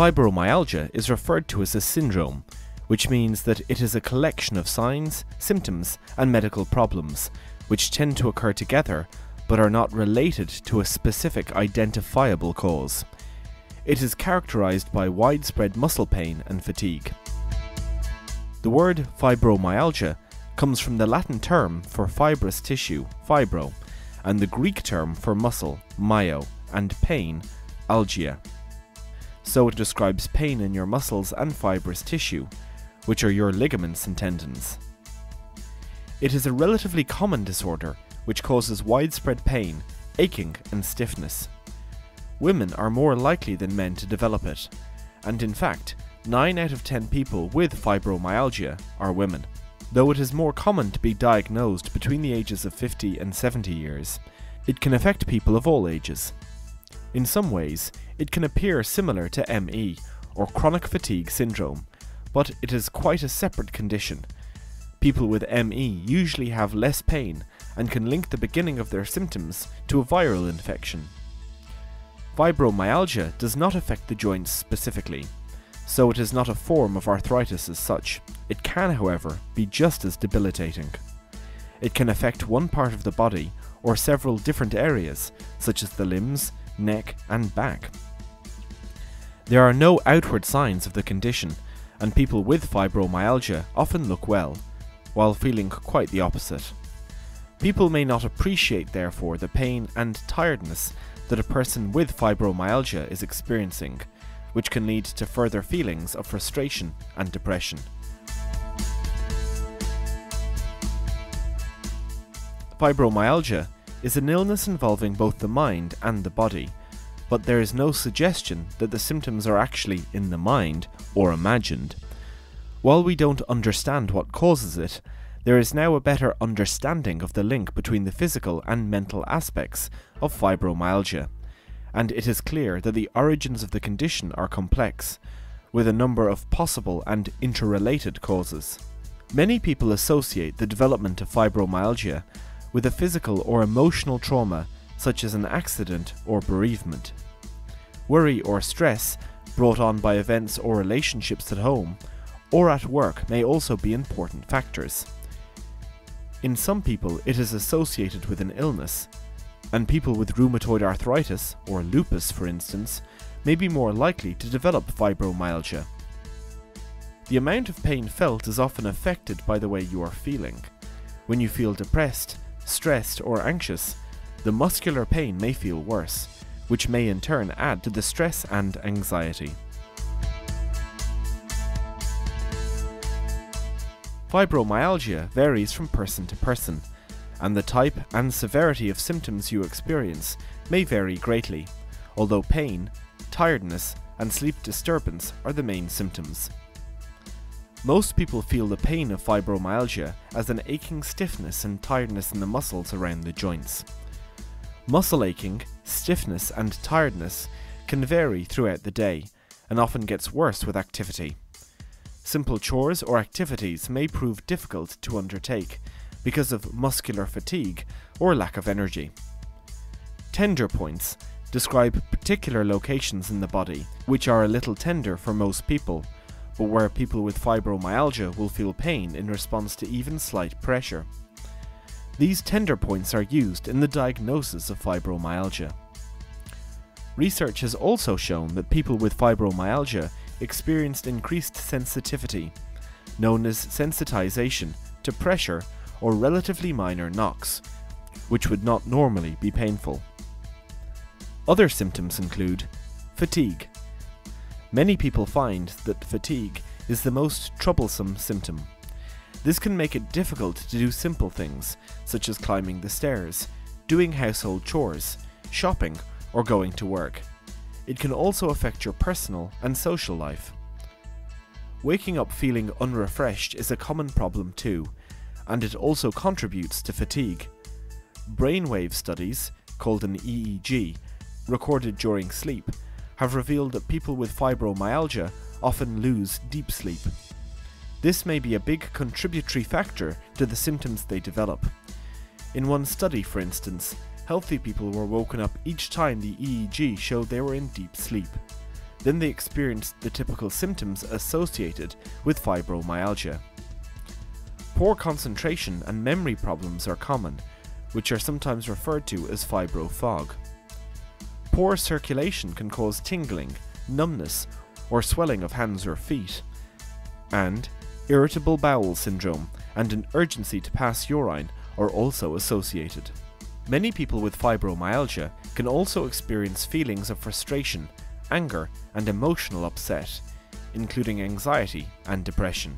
Fibromyalgia is referred to as a syndrome, which means that it is a collection of signs, symptoms, and medical problems, which tend to occur together but are not related to a specific identifiable cause. It is characterized by widespread muscle pain and fatigue. The word fibromyalgia comes from the Latin term for fibrous tissue, fibro, and the Greek term for muscle, myo, and pain, algia. So it describes pain in your muscles and fibrous tissue, which are your ligaments and tendons. It is a relatively common disorder which causes widespread pain, aching, and stiffness. Women are more likely than men to develop it, and in fact, 9 out of 10 people with fibromyalgia are women. Though it is more common to be diagnosed between the ages of 50 and 70 years, it can affect people of all ages. In some ways, it can appear similar to ME, or chronic fatigue syndrome, but it is quite a separate condition. People with ME usually have less pain and can link the beginning of their symptoms to a viral infection. Fibromyalgia does not affect the joints specifically, so it is not a form of arthritis as such. It can, however, be just as debilitating. It can affect one part of the body or several different areas, such as the limbs, neck, and back. There are no outward signs of the condition, and people with fibromyalgia often look well, while feeling quite the opposite. People may not appreciate, therefore, the pain and tiredness that a person with fibromyalgia is experiencing, which can lead to further feelings of frustration and depression. Fibromyalgia is an illness involving both the mind and the body, but there is no suggestion that the symptoms are actually in the mind or imagined. While we don't understand what causes it, there is now a better understanding of the link between the physical and mental aspects of fibromyalgia, and it is clear that the origins of the condition are complex, with a number of possible and interrelated causes. Many people associate the development of fibromyalgia with a physical or emotional trauma such as an accident or bereavement. Worry or stress brought on by events or relationships at home or at work may also be important factors. In some people, it is associated with an illness, and people with rheumatoid arthritis, or lupus for instance, may be more likely to develop fibromyalgia. The amount of pain felt is often affected by the way you are feeling. When you feel depressed, stressed, or anxious, the muscular pain may feel worse, which may in turn add to the stress and anxiety. Fibromyalgia varies from person to person, and the type and severity of symptoms you experience may vary greatly, although pain, tiredness, and sleep disturbance are the main symptoms. Most people feel the pain of fibromyalgia as an aching stiffness and tiredness in the muscles around the joints. Muscle aching, stiffness, and tiredness can vary throughout the day and often gets worse with activity. Simple chores or activities may prove difficult to undertake because of muscular fatigue or lack of energy. Tender points describe particular locations in the body which are a little tender for most people but where people with fibromyalgia will feel pain in response to even slight pressure. These tender points are used in the diagnosis of fibromyalgia. Research has also shown that people with fibromyalgia experienced increased sensitivity, known as sensitization, to pressure or relatively minor knocks, which would not normally be painful. Other symptoms include fatigue, Many people find that fatigue is the most troublesome symptom. This can make it difficult to do simple things, such as climbing the stairs, doing household chores, shopping, or going to work. It can also affect your personal and social life. Waking up feeling unrefreshed is a common problem too, and it also contributes to fatigue. Brainwave studies, called an EEG, recorded during sleep, have revealed that people with fibromyalgia often lose deep sleep. This may be a big contributory factor to the symptoms they develop. In one study, for instance, healthy people were woken up each time the EEG showed they were in deep sleep. then they experienced the typical symptoms associated with fibromyalgia. Poor concentration and memory problems are common, which are sometimes referred to as fibro fog. Poor circulation can cause tingling, numbness, or swelling of hands or feet. And irritable bowel syndrome and an urgency to pass urine are also associated. Many people with fibromyalgia can also experience feelings of frustration, anger, and emotional upset, including anxiety and depression.